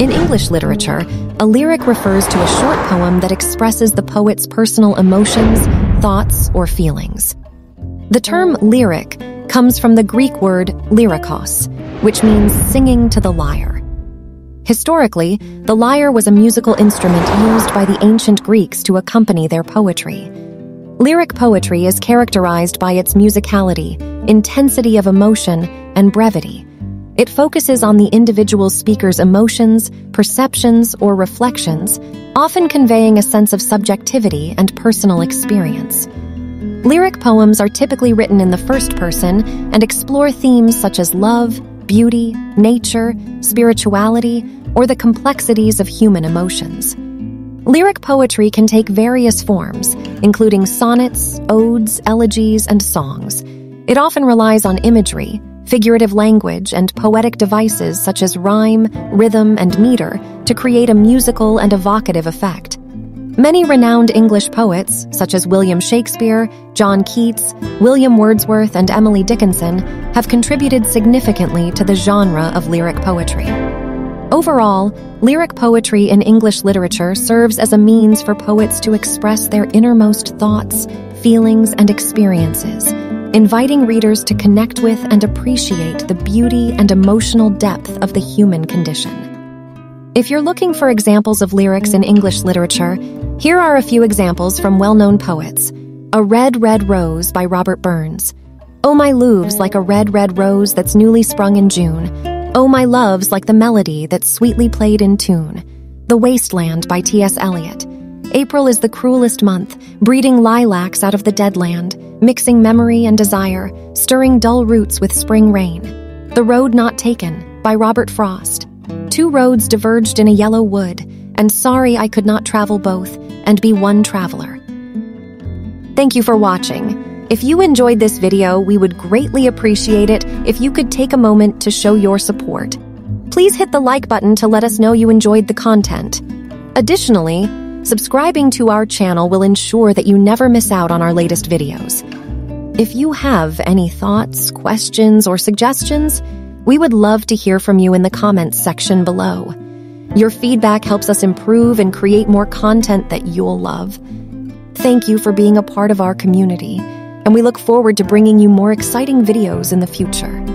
In English literature, a lyric refers to a short poem that expresses the poet's personal emotions, thoughts, or feelings. The term lyric comes from the Greek word lyrikos, which means singing to the lyre. Historically, the lyre was a musical instrument used by the ancient Greeks to accompany their poetry. Lyric poetry is characterized by its musicality, intensity of emotion, and brevity. It focuses on the individual speaker's emotions, perceptions, or reflections, often conveying a sense of subjectivity and personal experience. Lyric poems are typically written in the first person and explore themes such as love, beauty, nature, spirituality, or the complexities of human emotions. Lyric poetry can take various forms, including sonnets, odes, elegies, and songs. It often relies on imagery, figurative language, and poetic devices such as rhyme, rhythm, and meter to create a musical and evocative effect. Many renowned English poets, such as William Shakespeare, John Keats, William Wordsworth, and Emily Dickinson, have contributed significantly to the genre of lyric poetry. Overall, lyric poetry in English literature serves as a means for poets to express their innermost thoughts, feelings, and experiences, inviting readers to connect with and appreciate the beauty and emotional depth of the human condition. If you're looking for examples of lyrics in English literature, here are a few examples from well known poets A Red, Red Rose by Robert Burns. Oh, my loves like a red, red rose that's newly sprung in June. Oh, my loves like the melody that's sweetly played in tune. The Wasteland by T.S. Eliot. April is the cruelest month, breeding lilacs out of the dead land, mixing memory and desire, stirring dull roots with spring rain. The Road Not Taken by Robert Frost. Two roads diverged in a yellow wood, and sorry I could not travel both and be one traveler. Thank you for watching. If you enjoyed this video, we would greatly appreciate it if you could take a moment to show your support. Please hit the like button to let us know you enjoyed the content. Additionally, subscribing to our channel will ensure that you never miss out on our latest videos. If you have any thoughts, questions, or suggestions, we would love to hear from you in the comments section below. Your feedback helps us improve and create more content that you'll love. Thank you for being a part of our community, and we look forward to bringing you more exciting videos in the future.